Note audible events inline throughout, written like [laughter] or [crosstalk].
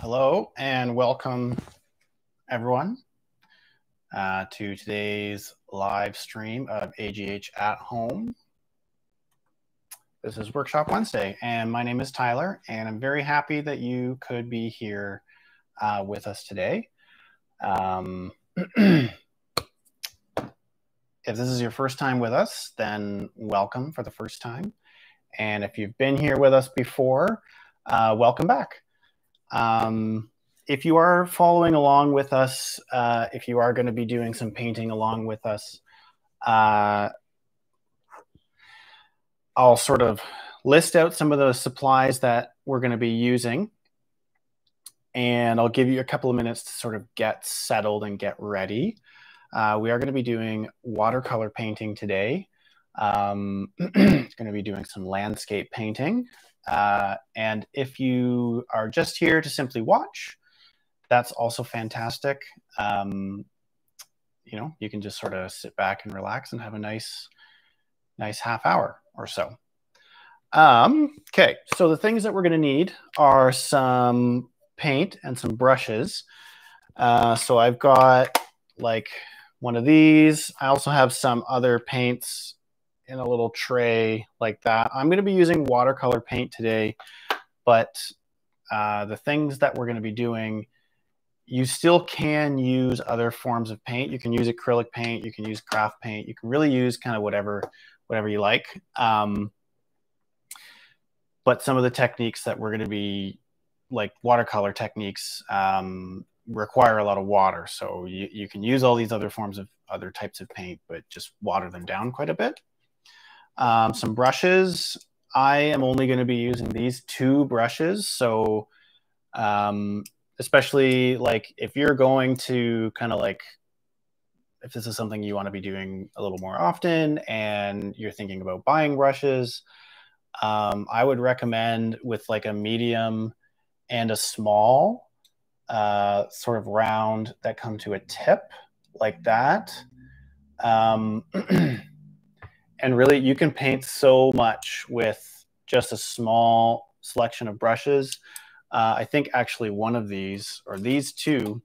Hello and welcome everyone uh, to today's live stream of AGH at home. This is Workshop Wednesday and my name is Tyler and I'm very happy that you could be here uh, with us today. Um, [clears throat] if this is your first time with us, then welcome for the first time. And if you've been here with us before, uh, welcome back. Um, if you are following along with us, uh, if you are going to be doing some painting along with us, uh, I'll sort of list out some of the supplies that we're going to be using. And I'll give you a couple of minutes to sort of get settled and get ready. Uh, we are going to be doing watercolor painting today. Um, [clears throat] going to be doing some landscape painting. Uh, and if you are just here to simply watch, that's also fantastic. Um, you know, you can just sort of sit back and relax and have a nice, nice half hour or so. Um, okay, so the things that we're going to need are some paint and some brushes. Uh, so I've got like one of these. I also have some other paints in a little tray like that. I'm going to be using watercolor paint today, but uh, the things that we're going to be doing, you still can use other forms of paint. You can use acrylic paint, you can use craft paint, you can really use kind of whatever whatever you like. Um, but some of the techniques that we're going to be like watercolor techniques um, require a lot of water. So you, you can use all these other forms of other types of paint, but just water them down quite a bit. Um, some brushes. I am only going to be using these two brushes. So, um, especially like if you're going to kind of like, if this is something you want to be doing a little more often and you're thinking about buying brushes, um, I would recommend with like a medium and a small, uh, sort of round that come to a tip like that. Um, [clears throat] and really you can paint so much with just a small selection of brushes. Uh, I think actually one of these or these two,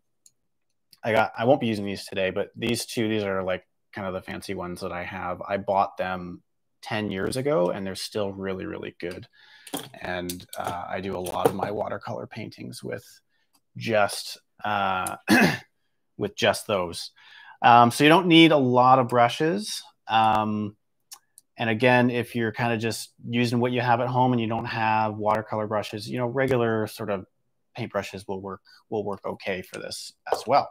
I got, I won't be using these today, but these two, these are like kind of the fancy ones that I have. I bought them 10 years ago and they're still really, really good. And uh, I do a lot of my watercolor paintings with just, uh, [clears throat] with just those. Um, so you don't need a lot of brushes. Um, and again, if you're kind of just using what you have at home and you don't have watercolor brushes, you know, regular sort of paint brushes will work will work okay for this as well.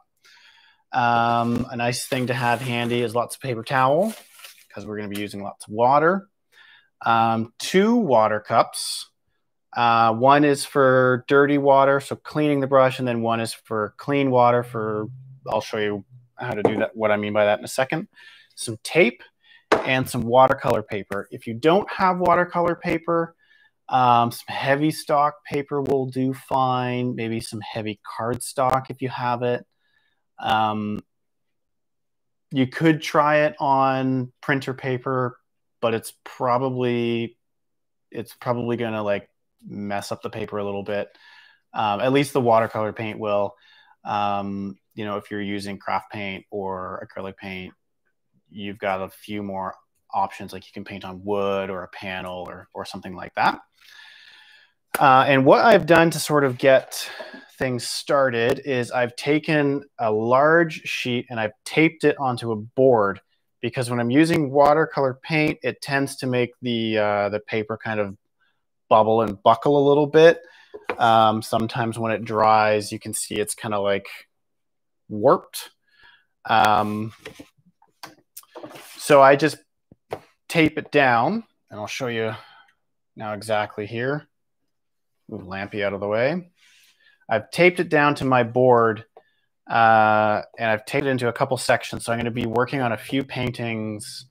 Um, a nice thing to have handy is lots of paper towel because we're going to be using lots of water. Um, two water cups. Uh, one is for dirty water, so cleaning the brush, and then one is for clean water. For I'll show you how to do that. What I mean by that in a second. Some tape and some watercolor paper. If you don't have watercolor paper, um, some heavy stock paper will do fine. Maybe some heavy cardstock if you have it. Um, you could try it on printer paper, but it's probably it's probably gonna like mess up the paper a little bit. Um, at least the watercolor paint will. Um, you know, if you're using craft paint or acrylic paint, you've got a few more options like you can paint on wood or a panel or, or something like that. Uh, and what I've done to sort of get things started is I've taken a large sheet and I've taped it onto a board because when I'm using watercolor paint, it tends to make the, uh, the paper kind of bubble and buckle a little bit. Um, sometimes when it dries, you can see it's kind of like warped. Um, so I just tape it down, and I'll show you now exactly here. Move Lampy out of the way. I've taped it down to my board, uh, and I've taped it into a couple sections. So I'm going to be working on a few paintings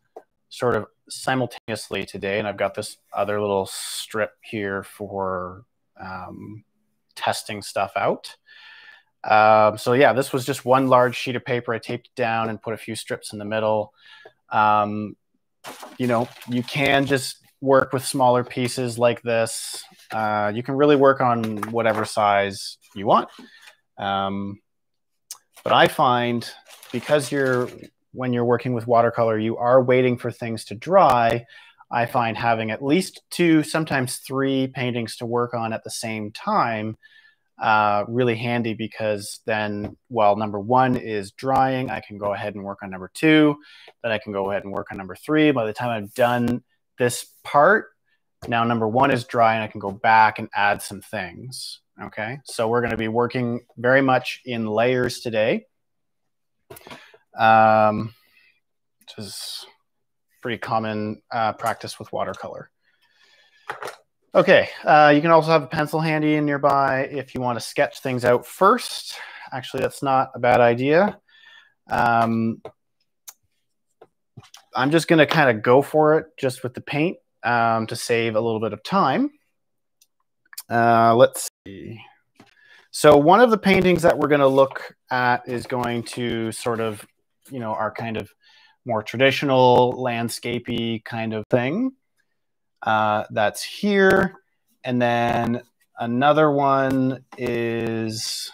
sort of simultaneously today, and I've got this other little strip here for um, testing stuff out. Um, so yeah, this was just one large sheet of paper. I taped it down and put a few strips in the middle. Um, you know, you can just work with smaller pieces like this. Uh, you can really work on whatever size you want. Um, but I find because you're when you're working with watercolor, you are waiting for things to dry. I find having at least two, sometimes three paintings to work on at the same time uh, really handy because then while number one is drying, I can go ahead and work on number two. Then I can go ahead and work on number three. By the time I've done this part, now number one is dry and I can go back and add some things. Okay, so we're going to be working very much in layers today, um, which is pretty common uh, practice with watercolor. Okay, uh, you can also have a pencil handy in nearby if you want to sketch things out first. Actually, that's not a bad idea. Um, I'm just going to kind of go for it just with the paint um, to save a little bit of time. Uh, let's see. So one of the paintings that we're going to look at is going to sort of, you know, our kind of more traditional landscapey kind of thing. Uh, that's here. And then another one is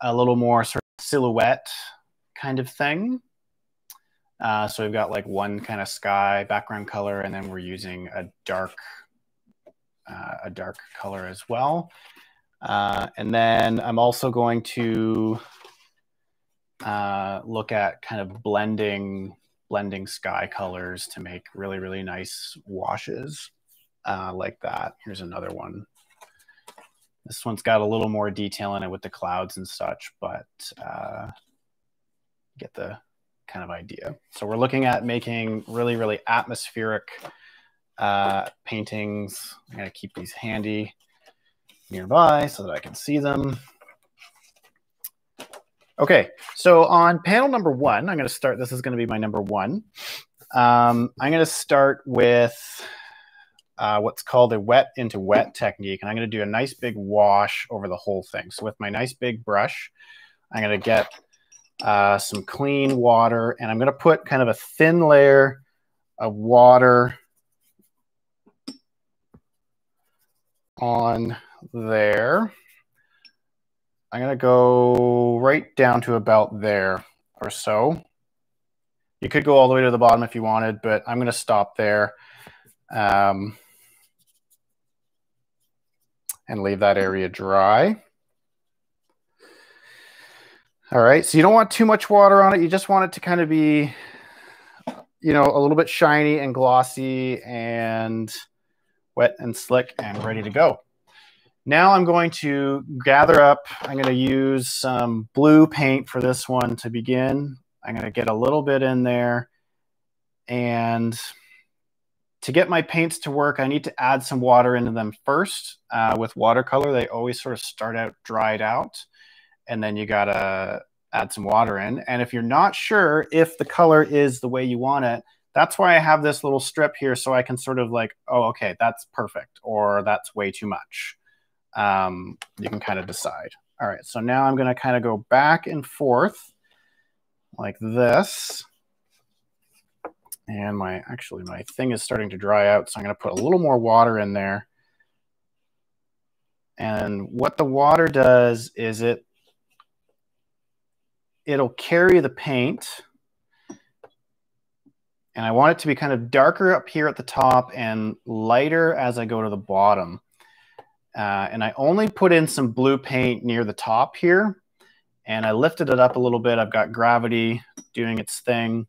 a little more sort of silhouette kind of thing. Uh, so we've got like one kind of sky background color, and then we're using a dark, uh, a dark color as well. Uh, and then I'm also going to uh, look at kind of blending, blending sky colors to make really, really nice washes uh, like that. Here's another one. This one's got a little more detail in it with the clouds and such, but uh, get the kind of idea. So we're looking at making really, really atmospheric uh, paintings. I'm to keep these handy nearby so that I can see them. Okay, so on panel number one, I'm going to start. This is going to be my number one. Um, I'm going to start with uh, what's called a wet into wet technique. And I'm going to do a nice big wash over the whole thing. So with my nice big brush, I'm going to get uh, some clean water, and I'm going to put kind of a thin layer of water on there. I'm going to go right down to about there or so. You could go all the way to the bottom if you wanted, but I'm going to stop there um, and leave that area dry. All right, so you don't want too much water on it. You just want it to kind of be, you know, a little bit shiny and glossy and wet and slick and ready to go. Now I'm going to gather up, I'm going to use some blue paint for this one to begin. I'm going to get a little bit in there. And to get my paints to work, I need to add some water into them first. Uh, with watercolor, they always sort of start out dried out and then you got to add some water in. And if you're not sure if the color is the way you want it, that's why I have this little strip here so I can sort of like, oh, okay, that's perfect, or that's way too much. Um, you can kind of decide. All right, so now I'm going to kind of go back and forth like this. And my, actually, my thing is starting to dry out, so I'm going to put a little more water in there. And what the water does is it it'll carry the paint. And I want it to be kind of darker up here at the top and lighter as I go to the bottom. Uh, and I only put in some blue paint near the top here. And I lifted it up a little bit. I've got gravity doing its thing.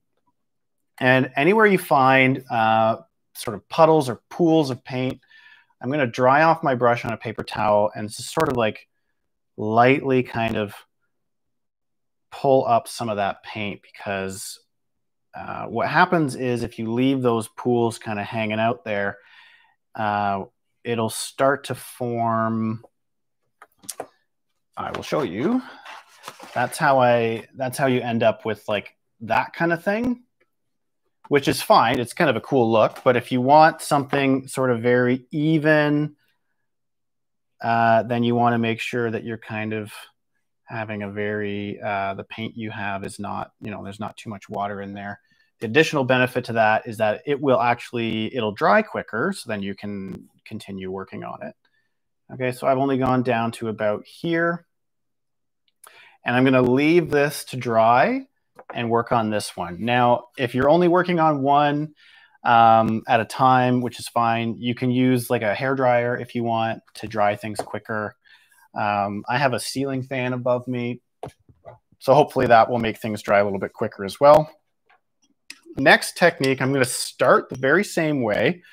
And anywhere you find uh, sort of puddles or pools of paint, I'm going to dry off my brush on a paper towel and just sort of like lightly kind of pull up some of that paint because uh, what happens is if you leave those pools kind of hanging out there, uh, it'll start to form. I will show you. That's how I. That's how you end up with like that kind of thing, which is fine. It's kind of a cool look. But if you want something sort of very even, uh, then you want to make sure that you're kind of having a very uh, the paint you have is not you know there's not too much water in there the additional benefit to that is that it will actually it'll dry quicker so then you can continue working on it. Okay so i've only gone down to about here. And i'm going to leave this to dry and work on this one. Now if you're only working on one um, at a time which is fine you can use like a hair dryer if you want to dry things quicker. Um, i have a ceiling fan above me so hopefully that will make things dry a little bit quicker as well next technique, I'm going to start the very same way.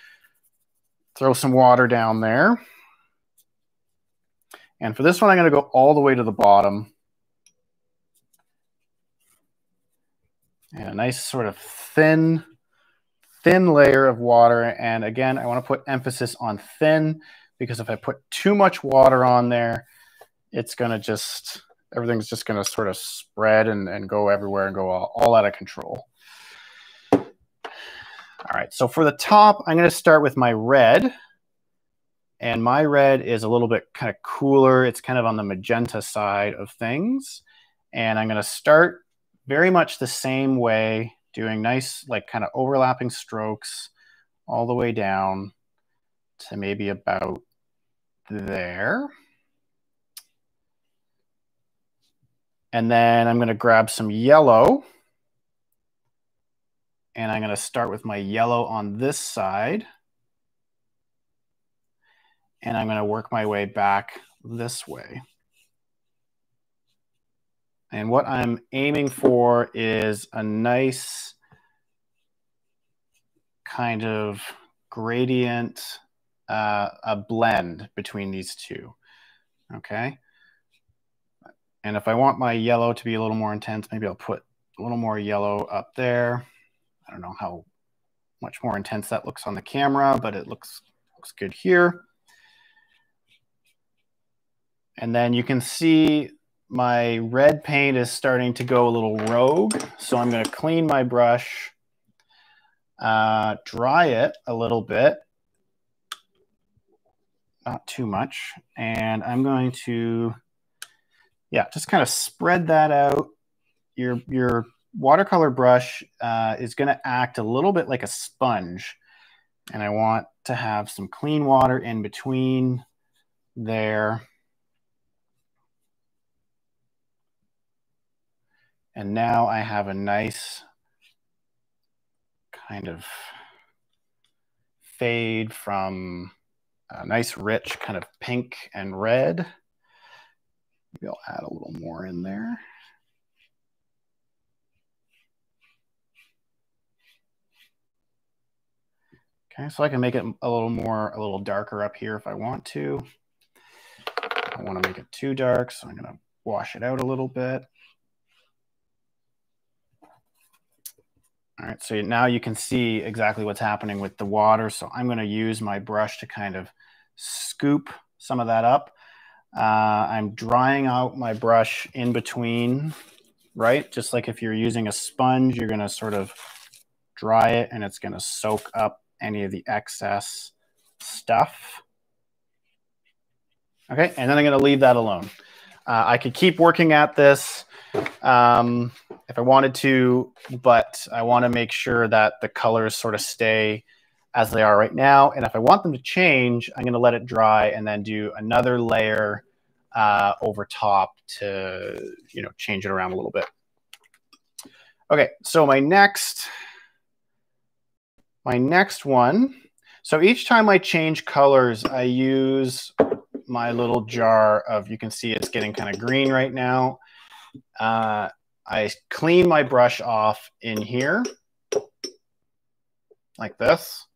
Throw some water down there. And for this one, I'm going to go all the way to the bottom. And a nice sort of thin, thin layer of water. And again, I want to put emphasis on thin because if I put too much water on there, it's going to just, everything's just going to sort of spread and, and go everywhere and go all, all out of control. All right, so for the top, I'm going to start with my red. And my red is a little bit kind of cooler. It's kind of on the magenta side of things. And I'm going to start very much the same way, doing nice, like kind of overlapping strokes all the way down to maybe about there. And then I'm going to grab some yellow and I'm going to start with my yellow on this side. And I'm going to work my way back this way. And what I'm aiming for is a nice kind of gradient, uh, a blend between these two. Okay. And if I want my yellow to be a little more intense, maybe I'll put a little more yellow up there. I don't know how much more intense that looks on the camera, but it looks, looks good here. And then you can see my red paint is starting to go a little rogue. So I'm going to clean my brush, uh, dry it a little bit, not too much. And I'm going to, yeah, just kind of spread that out. Your, your watercolor brush uh, is going to act a little bit like a sponge. And I want to have some clean water in between there. And now I have a nice kind of fade from a nice rich kind of pink and red. Maybe I'll add a little more in there. Okay, so I can make it a little more, a little darker up here if I want to. I want to make it too dark, so I'm going to wash it out a little bit. All right, so now you can see exactly what's happening with the water. So I'm going to use my brush to kind of scoop some of that up. Uh, I'm drying out my brush in between, right? Just like if you're using a sponge, you're going to sort of dry it and it's going to soak up any of the excess stuff. Okay, and then I'm going to leave that alone. Uh, I could keep working at this um, if I wanted to, but I want to make sure that the colors sort of stay as they are right now. And if I want them to change, I'm going to let it dry and then do another layer uh, over top to, you know, change it around a little bit. Okay, so my next my next one, so each time I change colors, I use my little jar of, you can see it's getting kind of green right now. Uh, I clean my brush off in here like this.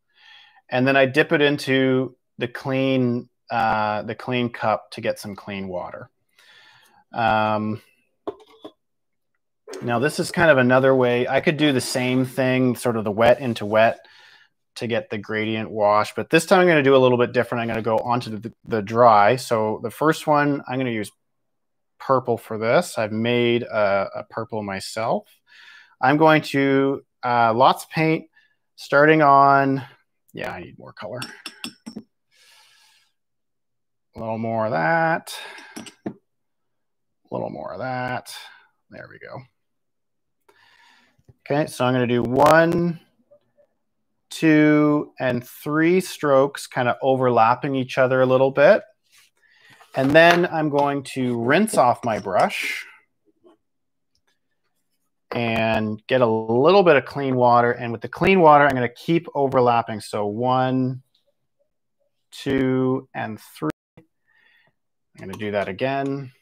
And then I dip it into the clean, uh, the clean cup to get some clean water. Um, now this is kind of another way I could do the same thing, sort of the wet into wet to get the gradient wash. But this time I'm going to do a little bit different. I'm going to go onto the, the dry. So the first one, I'm going to use purple for this. I've made a, a purple myself. I'm going to uh, lots of paint starting on, yeah, I need more color. A little more of that. A little more of that. There we go. Okay, so I'm going to do one, two, and three strokes kind of overlapping each other a little bit. And then I'm going to rinse off my brush and get a little bit of clean water. And with the clean water, I'm going to keep overlapping. So one, two, and three. I'm going to do that again.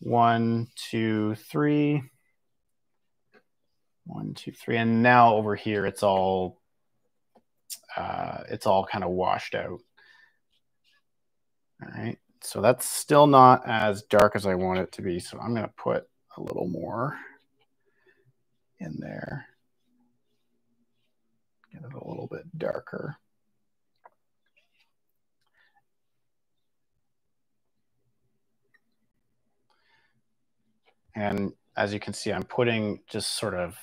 One, two, three. One, two, three. And now over here, it's all uh, it's all kind of washed out. All right. So that's still not as dark as I want it to be. So I'm going to put a little more in there. Get it a little bit darker. And as you can see, I'm putting just sort of,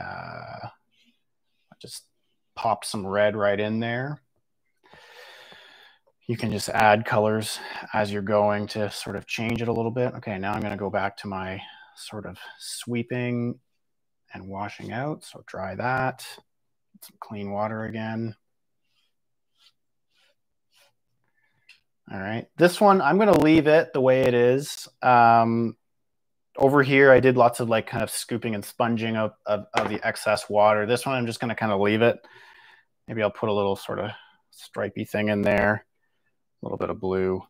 uh, just popped some red right in there. You can just add colors as you're going to sort of change it a little bit. Okay, now I'm gonna go back to my sort of sweeping and washing out. So dry that, Get some clean water again. All right, this one, I'm gonna leave it the way it is. Um, over here, I did lots of like kind of scooping and sponging of, of, of the excess water. This one, I'm just gonna kind of leave it. Maybe I'll put a little sort of stripy thing in there, a little bit of blue,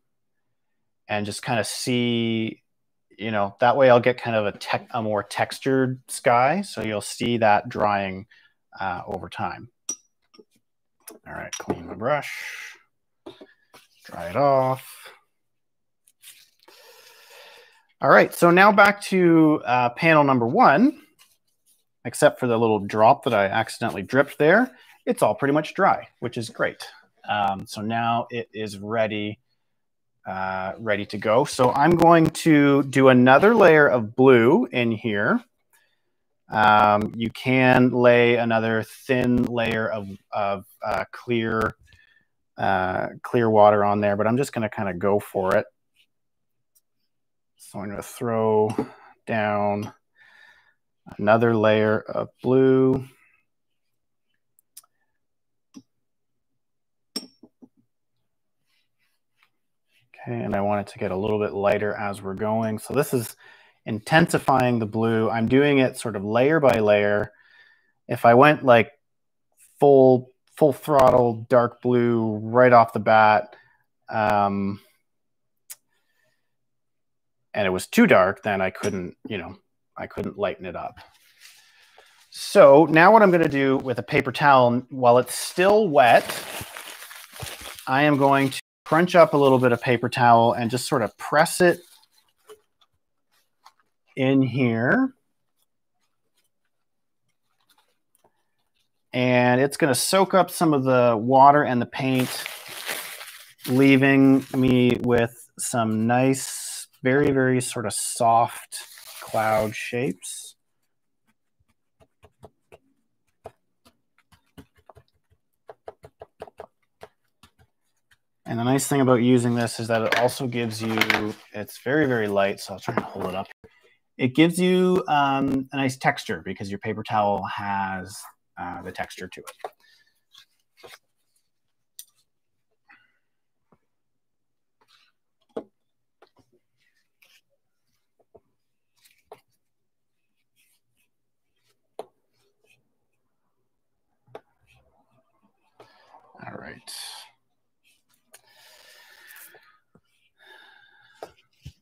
and just kind of see you know, that way I'll get kind of a, tech, a more textured sky. So you'll see that drying uh, over time. All right, clean my brush, dry it off. All right, so now back to uh, panel number one, except for the little drop that I accidentally dripped there. It's all pretty much dry, which is great. Um, so now it is ready uh, ready to go. So I'm going to do another layer of blue in here. Um, you can lay another thin layer of, of uh, clear, uh, clear water on there, but I'm just going to kind of go for it. So I'm going to throw down another layer of blue. Okay, and I want it to get a little bit lighter as we're going. So this is intensifying the blue. I'm doing it sort of layer by layer. If I went like full full throttle dark blue right off the bat, um, and it was too dark, then I couldn't, you know, I couldn't lighten it up. So now what I'm going to do with a paper towel, while it's still wet, I am going to crunch up a little bit of paper towel and just sort of press it in here. And it's going to soak up some of the water and the paint, leaving me with some nice, very, very sort of soft cloud shapes. And the nice thing about using this is that it also gives you, it's very, very light. So I'll try to hold it up. It gives you um, a nice texture because your paper towel has uh, the texture to it. All right.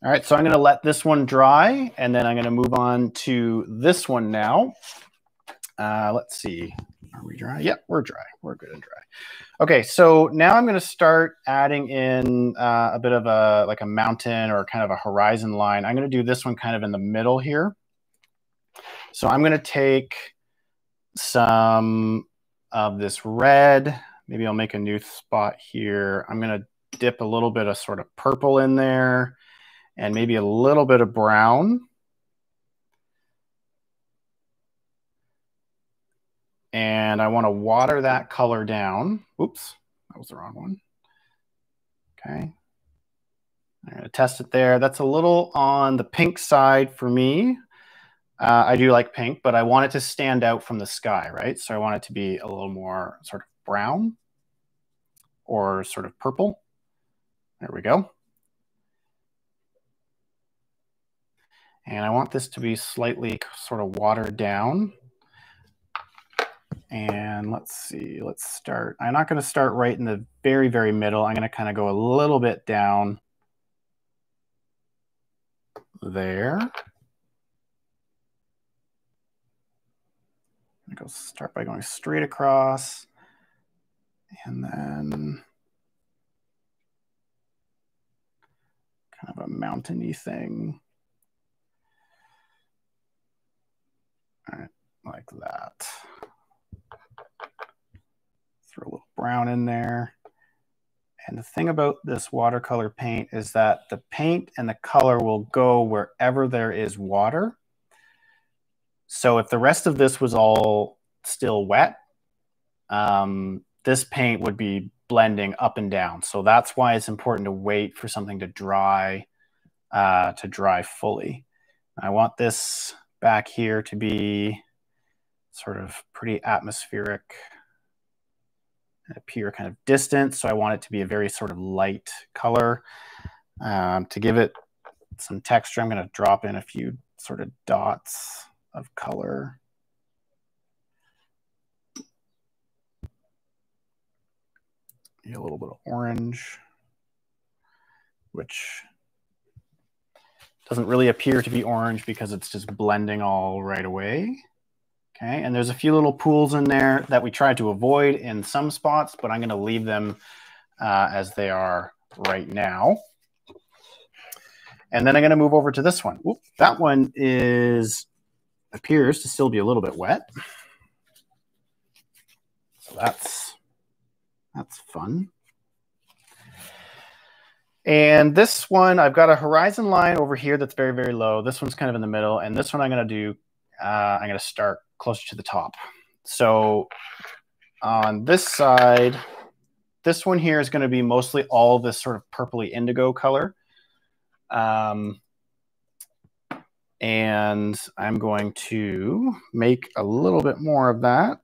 All right, so I'm going to let this one dry, and then I'm going to move on to this one now. Uh, let's see. Are we dry? Yeah, we're dry. We're good and dry. Okay, so now I'm going to start adding in uh, a bit of a like a mountain or kind of a horizon line. I'm going to do this one kind of in the middle here. So I'm going to take some of this red. Maybe I'll make a new spot here. I'm going to dip a little bit of sort of purple in there and maybe a little bit of brown. And I want to water that color down. Oops, that was the wrong one. Okay. I'm going to test it there. That's a little on the pink side for me. Uh, I do like pink, but I want it to stand out from the sky, right? So I want it to be a little more sort of brown or sort of purple. There we go. And I want this to be slightly sort of watered down. And let's see, let's start. I'm not going to start right in the very, very middle. I'm going to kind of go a little bit down there. I'm gonna go start by going straight across and then kind of a mountainy thing. All right, like that. Throw a little brown in there. And the thing about this watercolor paint is that the paint and the color will go wherever there is water. So if the rest of this was all still wet, um, this paint would be blending up and down. So that's why it's important to wait for something to dry, uh, to dry fully. I want this back here to be sort of pretty atmospheric appear kind of distant. So I want it to be a very sort of light color. Um, to give it some texture, I'm going to drop in a few sort of dots of color. A little bit of orange, which doesn't really appear to be orange because it's just blending all right away. Okay, and there's a few little pools in there that we tried to avoid in some spots, but I'm going to leave them uh, as they are right now. And then I'm going to move over to this one. Oop, that one is appears to still be a little bit wet. So that's that's fun. And this one, I've got a horizon line over here that's very, very low. This one's kind of in the middle. And this one I'm going to do, uh, I'm going to start closer to the top. So on this side, this one here is going to be mostly all this sort of purpley indigo color. Um, and I'm going to make a little bit more of that.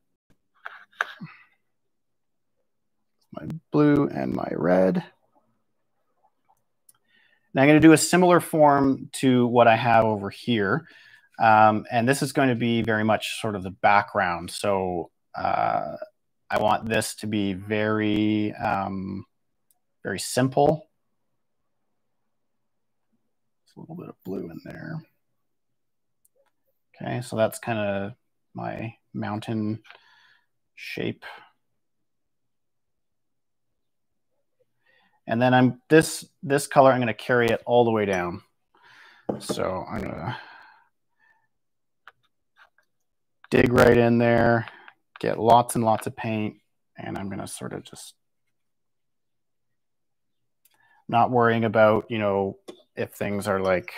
My blue and my red. Now I'm going to do a similar form to what I have over here. Um, and this is going to be very much sort of the background. So uh, I want this to be very, um, very simple. a little bit of blue in there. Okay, so that's kind of my mountain shape. And then I'm this this color, I'm going to carry it all the way down. So I'm going to dig right in there, get lots and lots of paint, and I'm going to sort of just not worrying about, you know, if things are like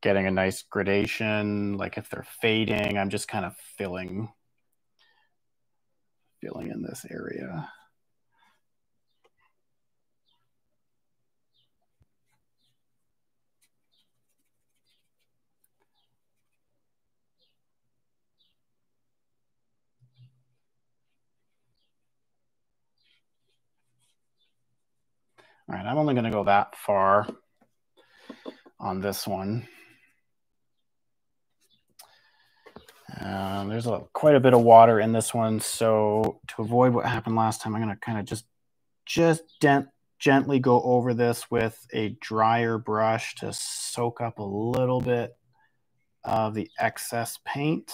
getting a nice gradation, like if they're fading, I'm just kind of filling filling in this area. All right, I'm only going to go that far on this one. Um, there's a, quite a bit of water in this one, so to avoid what happened last time, I'm going to kind of just just dent, gently go over this with a drier brush to soak up a little bit of the excess paint.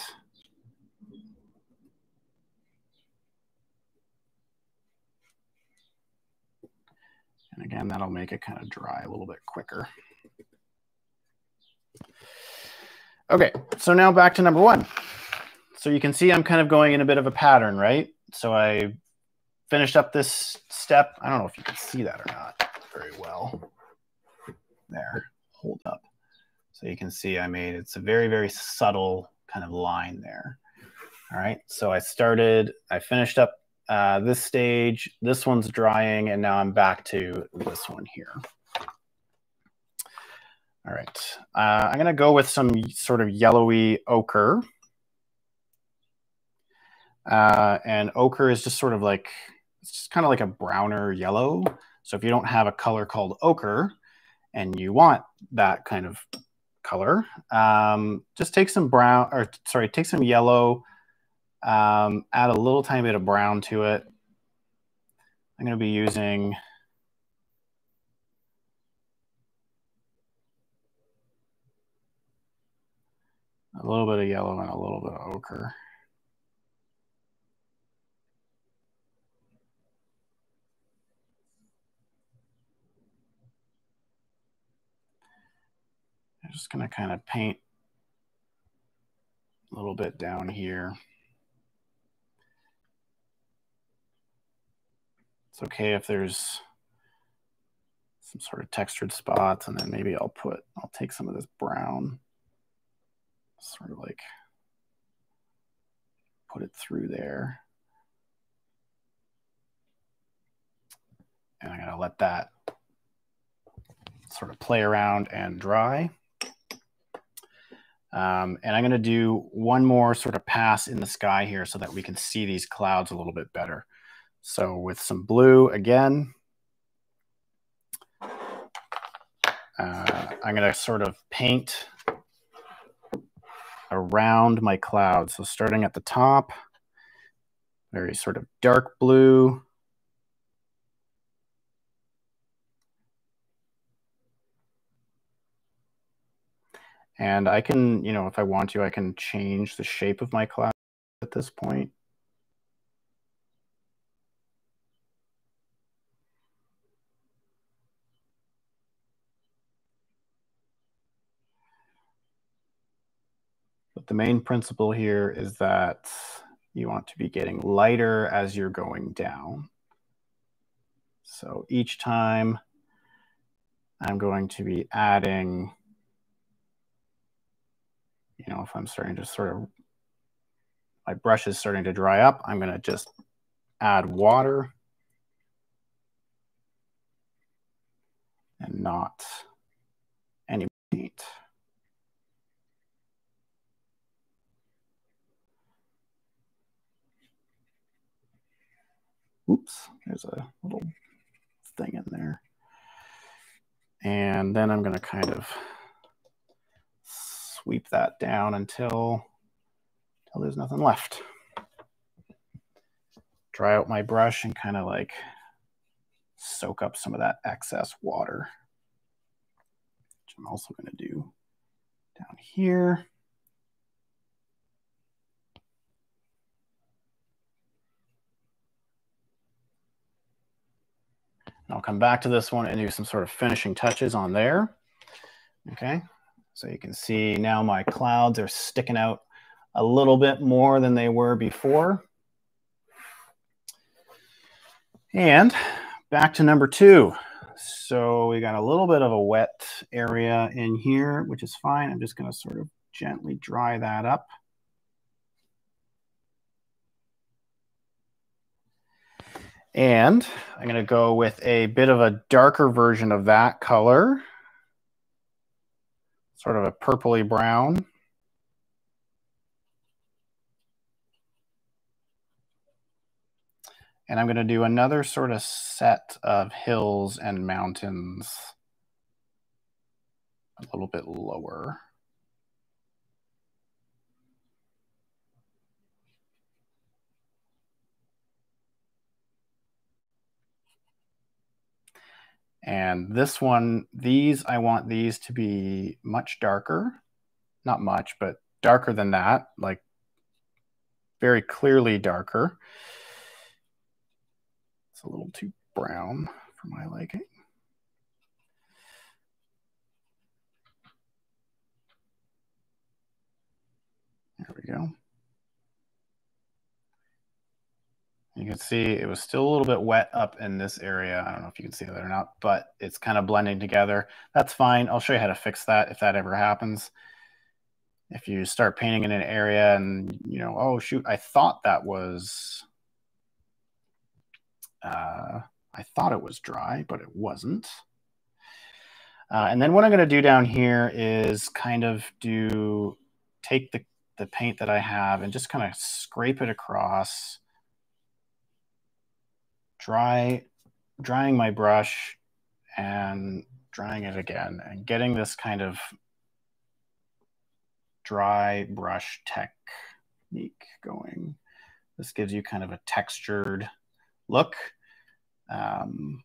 Again, that'll make it kind of dry a little bit quicker. Okay, so now back to number one. So you can see I'm kind of going in a bit of a pattern, right? So I finished up this step. I don't know if you can see that or not very well. There, hold up. So you can see I made, it's a very, very subtle kind of line there. All right, so I started, I finished up uh, this stage, this one's drying, and now I'm back to this one here. All right, uh, I'm gonna go with some sort of yellowy ochre. Uh, and ochre is just sort of like, it's just kind of like a browner yellow. So if you don't have a color called ochre and you want that kind of color, um, just take some brown, or sorry, take some yellow, um, add a little tiny bit of brown to it. I'm going to be using a little bit of yellow and a little bit of ochre. I'm just going to kind of paint a little bit down here. Okay if there's some sort of textured spots and then maybe I'll put, I'll take some of this brown, sort of like put it through there. And I'm gonna let that sort of play around and dry. Um, and I'm going to do one more sort of pass in the sky here so that we can see these clouds a little bit better. So with some blue again, uh, I'm going to sort of paint around my cloud. So starting at the top, very sort of dark blue, And I can, you know, if I want to, I can change the shape of my cloud at this point. But the main principle here is that you want to be getting lighter as you're going down. So each time I'm going to be adding you know, if I'm starting to sort of, my brush is starting to dry up, I'm going to just add water and not any paint. Oops, there's a little thing in there. And then I'm going to kind of sweep that down until, until there's nothing left. Dry out my brush and kind of like soak up some of that excess water, which I'm also going to do down here. I'll come back to this one and do some sort of finishing touches on there. Okay, so you can see now my clouds are sticking out a little bit more than they were before. And back to number two. So we got a little bit of a wet area in here, which is fine. I'm just going to sort of gently dry that up. And I'm going to go with a bit of a darker version of that color sort of a purpley brown. And I'm going to do another sort of set of hills and mountains a little bit lower. And this one, these, I want these to be much darker. Not much, but darker than that, like very clearly darker. It's a little too brown for my liking. There we go. You can see it was still a little bit wet up in this area. I don't know if you can see that or not, but it's kind of blending together. That's fine. I'll show you how to fix that if that ever happens. If you start painting in an area and, you know, oh, shoot, I thought that was, uh, I thought it was dry, but it wasn't. Uh, and then what I'm going to do down here is kind of do, take the, the paint that I have and just kind of scrape it across, dry, drying my brush and drying it again and getting this kind of dry brush technique going. This gives you kind of a textured look. Um,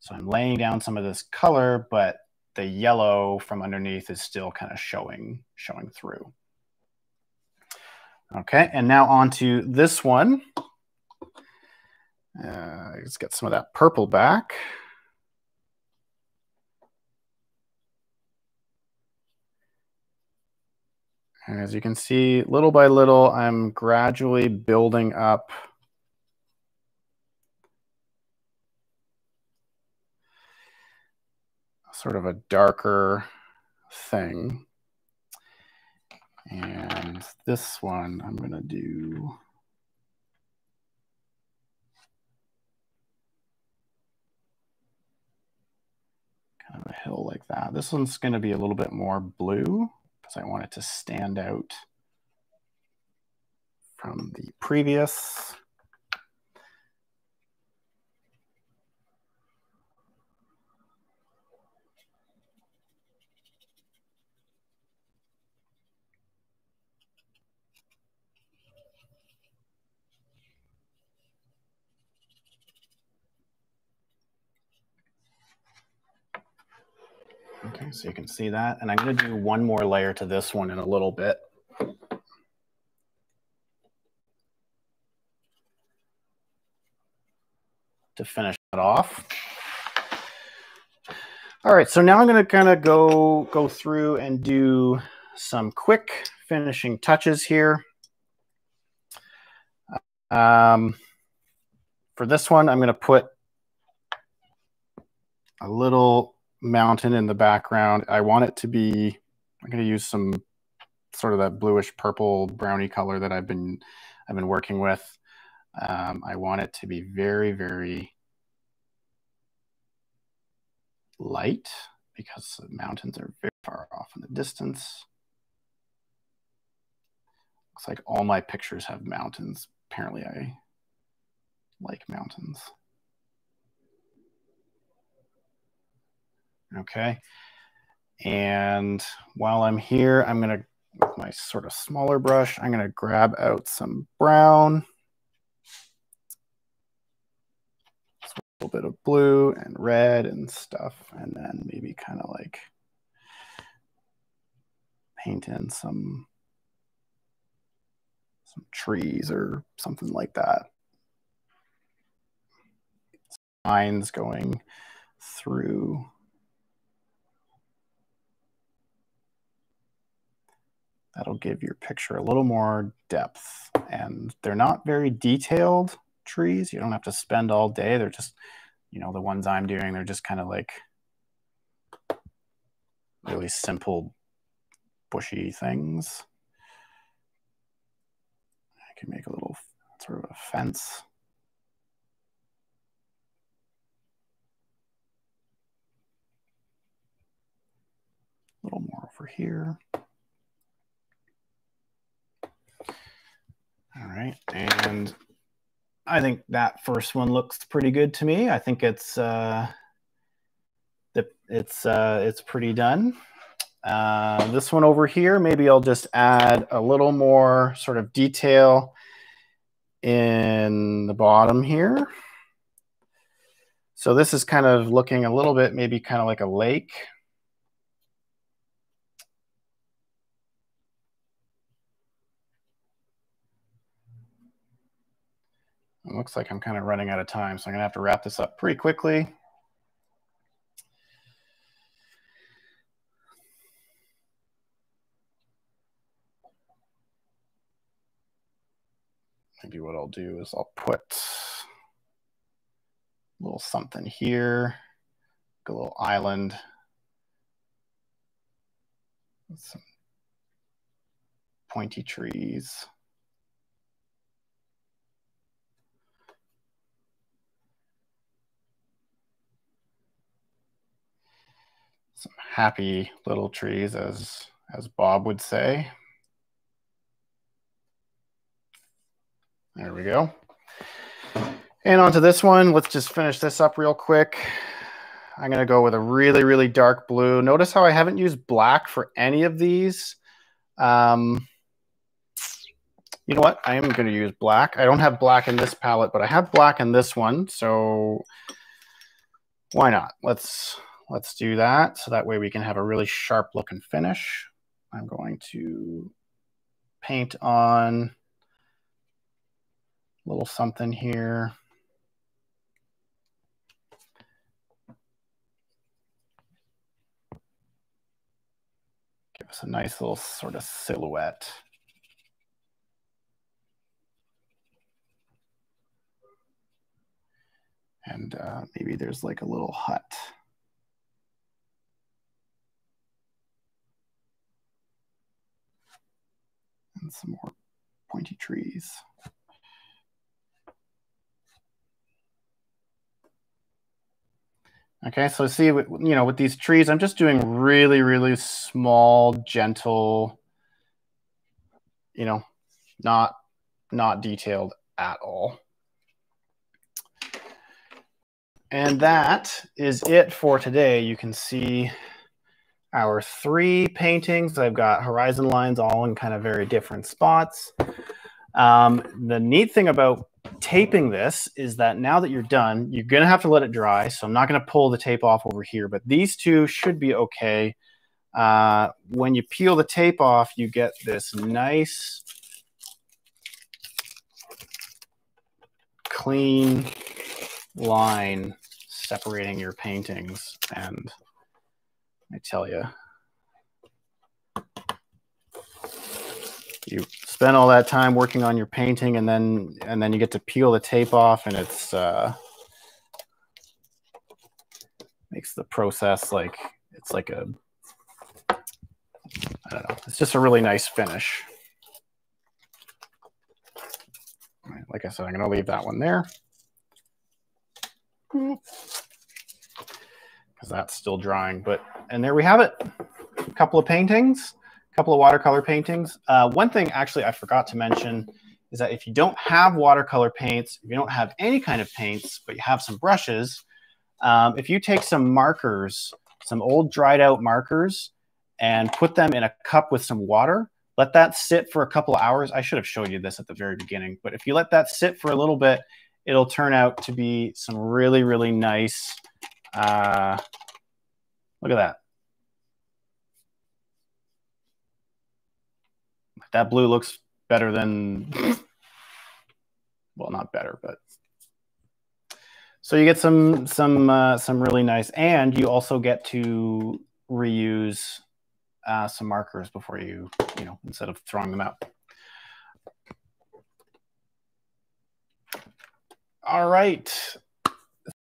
so I'm laying down some of this color, but the yellow from underneath is still kind of showing, showing through. Okay, and now on to this one. Uh, let's get some of that purple back. And as you can see, little by little, I'm gradually building up sort of a darker thing. And this one I'm going to do. A hill like that. This one's going to be a little bit more blue because I want it to stand out from the previous. Okay, so you can see that. And I'm going to do one more layer to this one in a little bit. To finish it off. All right, so now I'm going to kind of go go through and do some quick finishing touches here. Um, for this one, I'm going to put a little mountain in the background. I want it to be, I'm going to use some sort of that bluish purple brownie color that I've been, I've been working with. Um, I want it to be very, very light because the mountains are very far off in the distance. Looks like all my pictures have mountains. Apparently I like mountains. Okay. And while I'm here, I'm going to, with my sort of smaller brush, I'm going to grab out some brown, a little bit of blue and red and stuff, and then maybe kind of like paint in some some trees or something like that. Lines going through That'll give your picture a little more depth. And they're not very detailed trees. You don't have to spend all day. They're just, you know, the ones I'm doing, they're just kind of like really simple, bushy things. I can make a little sort of a fence. A little more over here. All right, and I think that first one looks pretty good to me. I think it's uh, it's uh, it's pretty done. Uh, this one over here, maybe I'll just add a little more sort of detail in the bottom here. So this is kind of looking a little bit maybe kind of like a lake. It looks like I'm kind of running out of time, so I'm going to have to wrap this up pretty quickly. Maybe what I'll do is I'll put a little something here, like a little island. With some pointy trees. some happy little trees, as as Bob would say. There we go. And onto this one, let's just finish this up real quick. I'm going to go with a really, really dark blue. Notice how I haven't used black for any of these. Um, you know what? I am going to use black. I don't have black in this palette, but I have black in this one. So why not? Let's let's do that. So that way we can have a really sharp looking finish. I'm going to paint on a little something here. Give us a nice little sort of silhouette. And uh, maybe there's like a little hut. And some more pointy trees. Okay, so see, you know, with these trees, I'm just doing really, really small, gentle, you know, not not detailed at all. And that is it for today. You can see our three paintings. I've got horizon lines all in kind of very different spots. Um, the neat thing about taping this is that now that you're done, you're going to have to let it dry. So I'm not going to pull the tape off over here, but these two should be okay. Uh, when you peel the tape off, you get this nice, clean line separating your paintings. And I tell you, you spend all that time working on your painting and then and then you get to peel the tape off and it's uh makes the process like it's like a I don't know. It's just a really nice finish. Like I said, I'm going to leave that one there. Because that's still drying. But, and there we have it. A couple of paintings a couple of watercolor paintings. Uh, one thing actually I forgot to mention is that if you don't have watercolor paints, if you don't have any kind of paints, but you have some brushes, um, if you take some markers, some old dried out markers, and put them in a cup with some water, let that sit for a couple of hours. I should have showed you this at the very beginning, but if you let that sit for a little bit, it'll turn out to be some really, really nice. Uh, look at that. that blue looks better than well not better but. So you get some some uh, some really nice and you also get to reuse uh, some markers before you you know instead of throwing them out. All right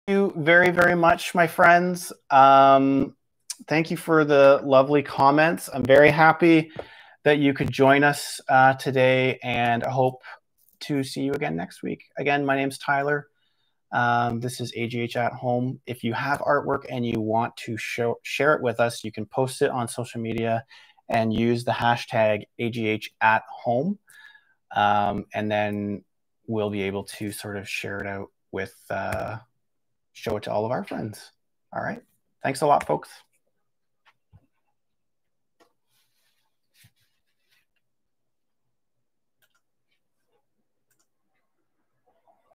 you very very much my friends um, thank you for the lovely comments i'm very happy that you could join us uh, today, and I hope to see you again next week. Again, my name's Tyler. Um, this is AGH at home. If you have artwork and you want to show, share it with us, you can post it on social media and use the hashtag AGH at home. Um, and then we'll be able to sort of share it out with, uh, show it to all of our friends. All right. Thanks a lot, folks.